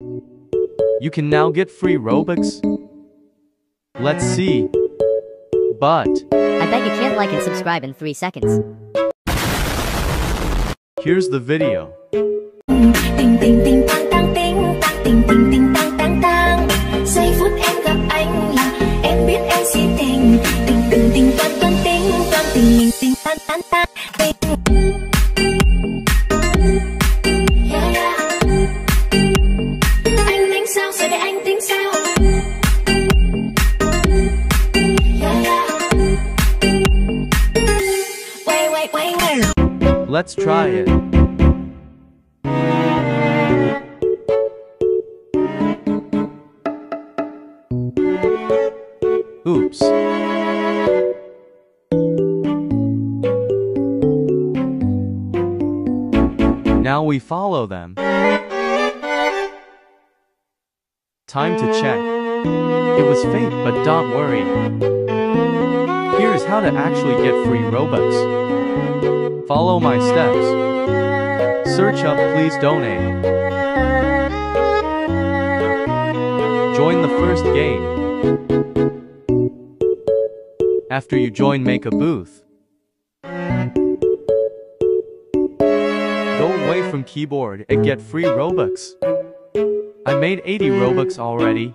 You can now get free Robux? Let's see. But, I bet you can't like and subscribe in 3 seconds. here's the video. Tình tình Wait, wait, wait. Let's try it. Oops. Now we follow them. Time to check. It was fake, but don't worry. Here is how to actually get free Robux. Follow my steps. Search up please donate. Join the first game. After you join make a booth. Go away from keyboard and get free Robux. I made 80 Robux already.